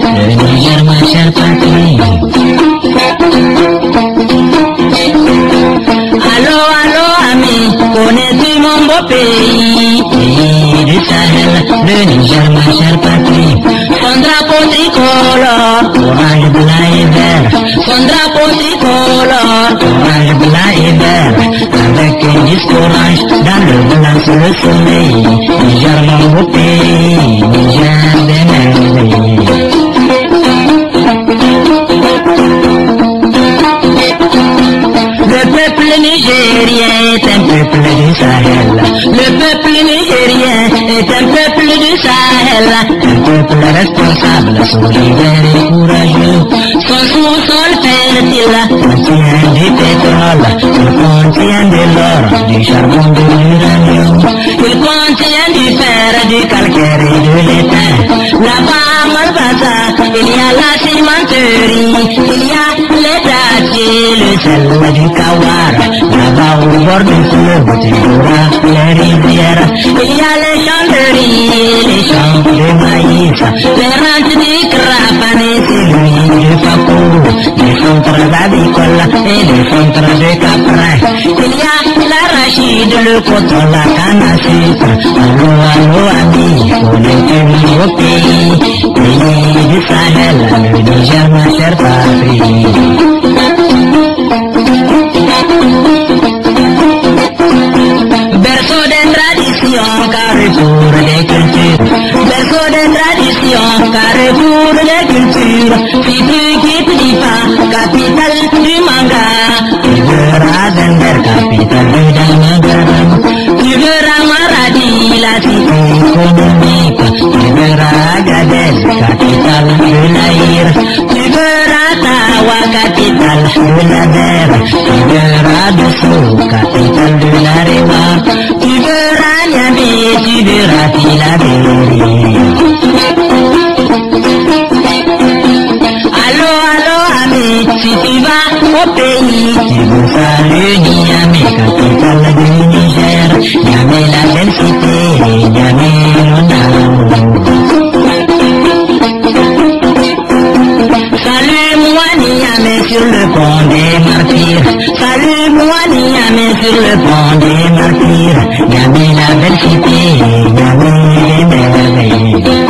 Berbayar masyarakat Halo, halo, ami Kone di mombo pei. Di sahel Berbayar masyarakat Kontra poti kolor Orang belai ber Kontra poti kolor Orang belai ber Tanda kenji sekolah Dan berbelang selesai Biar mombo pei Biar Isabela, la responsable, su líder y coraje, son su sol fértil, la de petrol, la contienda de oro, de charbón de uranio. maju kawara Baba ubor dan seluruh jendora Leri biara. Iya le shonderi le shonderi maisa. Lera jadi kerapan isi Lui le fakuru Le fontra da bicola E le de capra Iya la rashid le kotola kanasita Alu alu abi du manga, tu verras Zender, capitale de Damagaram. Tu verras Maradi, la cité économique. Tu verras Agadez, capitale de l'Aïr. Tu verras Tawa, mer. Tu verras Dosso, capitale de la Rewa. Tu verras Niamey, Sur le pont des martyrs. Salut-moi Niamey sur le pont des martyrs. Niamey la belle cité, Niamey les merveilles.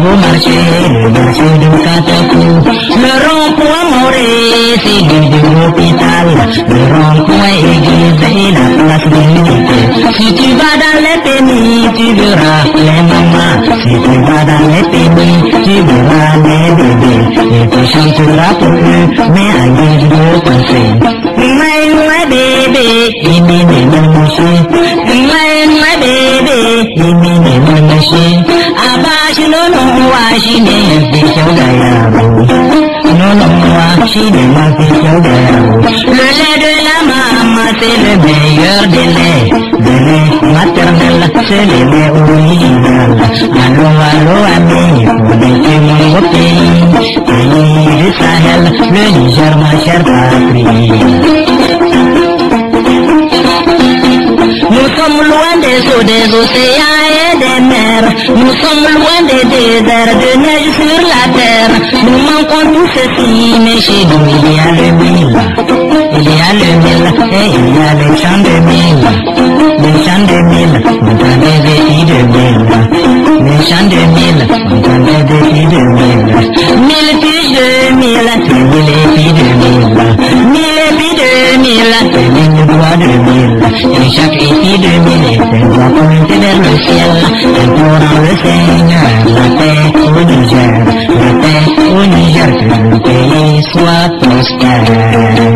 marchero verso di un catacù Me rompo amore, si di un hospital Me rompo e ghizena la svenite Se ti va dalle peni ti verrà le shi ne ma fi kyau da yaro. Le lait de la maman c'est le meilleur des laits. Le lait maternel c'est le lait original. Allô, allô, ami, connais-tu mon beau pays? Pays du Sahel, le Niger, ma. Des océans et des mers. Nous sommes loin des déserts, de neige sur la terre. Nous manquons tout ceci, mais chez nous il y a le mille. Il y a le mille et il y a les champs de mille. Les champs de mille, on prend des filles de mille. Les champs de mille, on prend des filles de mille. Mille fiches de mille, c'est mille filles de mille. Mille filles de mille, c'est mille doigts de mille. i sacrifici milete esattamente per lo cielo ancora lo segna la te uniger la te uniger per te sua prospera